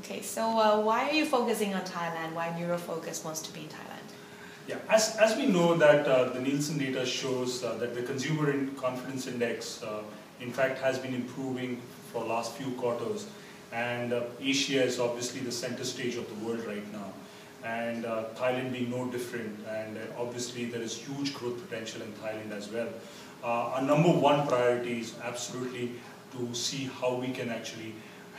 Okay, so uh, why are you focusing on Thailand? Why NeuroFocus wants to be in Thailand? Yeah, as, as we know that uh, the Nielsen data shows uh, that the consumer confidence index uh, in fact has been improving for last few quarters and uh, Asia is obviously the center stage of the world right now and uh, Thailand being no different and obviously there is huge growth potential in Thailand as well. our number one priority is absolutely to see how we can actually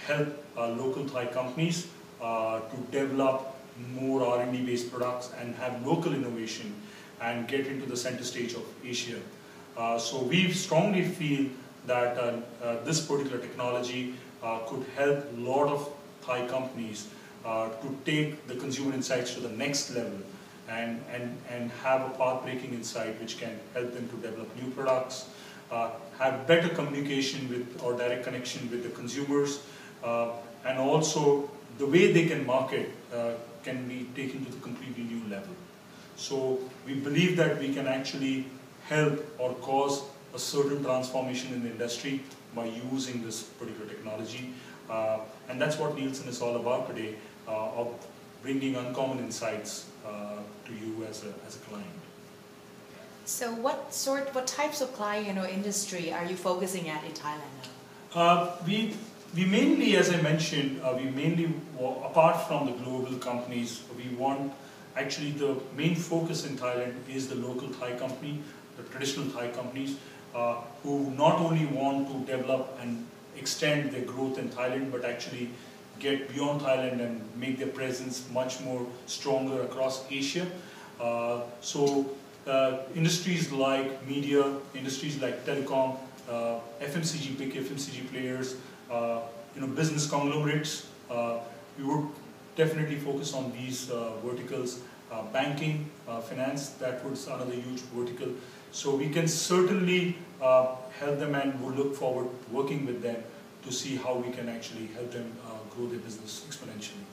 help local Thai companies to develop more R&D based products and have local innovation and get into the center stage of Asia. Uh, so we strongly feel that uh, uh, this particular technology uh, could help a lot of Thai companies uh, to take the consumer insights to the next level and, and, and have a path-breaking insight which can help them to develop new products, uh, have better communication with or direct connection with the consumers, and also the way they can market can be taken to the completely new level. So we believe that we can actually help or cause a certain transformation in the industry by using this particular technology. Uh, and that's what Nielsen is all about today, uh, of bringing uncommon insights uh, to you as a, as a client. So what sort, what types of client or industry are you focusing at in Thailand now? Uh, we we mainly, as I mentioned, uh, we mainly, apart from the global companies, we want, actually the main focus in Thailand is the local Thai company, the traditional Thai companies, uh, who not only want to develop and extend their growth in Thailand, but actually get beyond Thailand and make their presence much more stronger across Asia. Uh, so uh, industries like media, industries like telecom, uh, FMCG, big FMCG players, Uh, you know, business conglomerates. Uh, we would definitely focus on these uh, verticals. Uh, banking, uh, finance, that was another huge vertical. So we can certainly help them and we'll look forward to working with them to see how we can actually help them grow their business exponentially.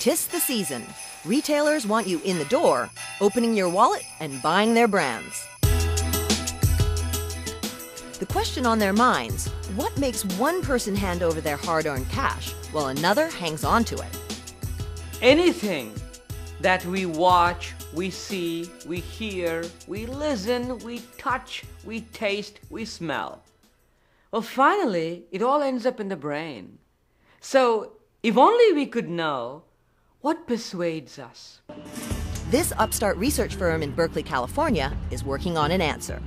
Tis the season. Retailers want you in the door, opening your wallet and buying their brands. The question on their minds what makes one person hand over their hard earned cash while another hangs on to it? Anything that we watch, we see, we hear, we listen, we touch, we taste, we smell. Well, finally, it all ends up in the brain. So, if only we could know what persuades us? This upstart research firm in Berkeley, California is working on an answer.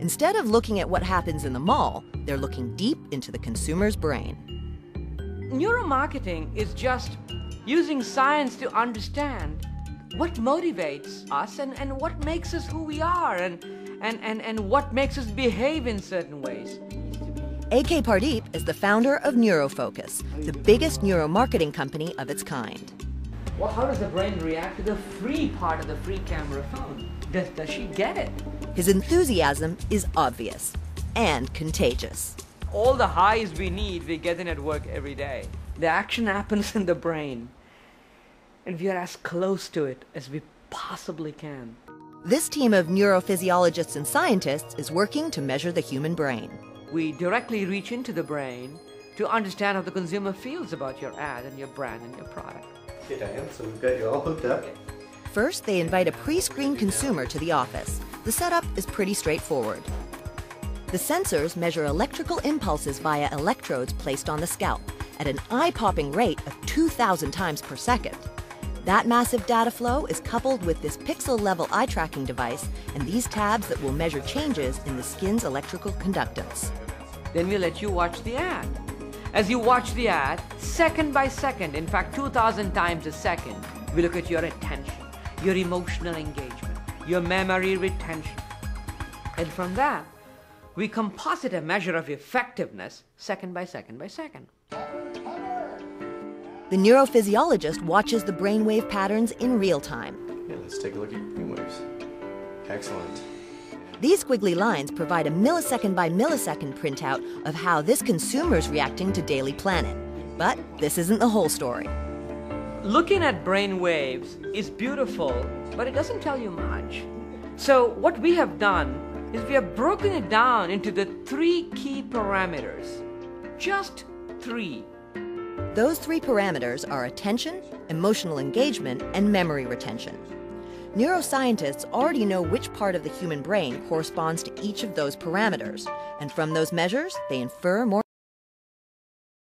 Instead of looking at what happens in the mall, they're looking deep into the consumer's brain. Neuromarketing is just using science to understand what motivates us and, and what makes us who we are and, and, and, and what makes us behave in certain ways. A.K. Pradeep is the founder of NeuroFocus, the biggest neuromarketing company of its kind. Well, how does the brain react to the free part of the free camera phone? Does, does she get it? His enthusiasm is obvious and contagious. All the highs we need, we get in at work every day. The action happens in the brain, and we are as close to it as we possibly can. This team of neurophysiologists and scientists is working to measure the human brain. We directly reach into the brain to understand how the consumer feels about your ad and your brand and your product. Okay, Diane, so we've got you all hooked up. First, they invite a pre-screened consumer to the office. The setup is pretty straightforward. The sensors measure electrical impulses via electrodes placed on the scalp at an eye-popping rate of 2,000 times per second. That massive data flow is coupled with this pixel-level eye tracking device and these tabs that will measure changes in the skin's electrical conductance. Then we let you watch the ad. As you watch the ad, second by second, in fact 2000 times a second, we look at your attention, your emotional engagement, your memory retention. And from that, we composite a measure of effectiveness second by second by second. The neurophysiologist watches the brainwave patterns in real time. Yeah, let's take a look at your brainwaves. Excellent. These squiggly lines provide a millisecond by millisecond printout of how this consumer is reacting to Daily Planet. But this isn't the whole story. Looking at brain waves is beautiful, but it doesn't tell you much. So, what we have done is we have broken it down into the three key parameters. Just three. Those three parameters are attention, emotional engagement, and memory retention. Neuroscientists already know which part of the human brain corresponds to each of those parameters, and from those measures, they infer more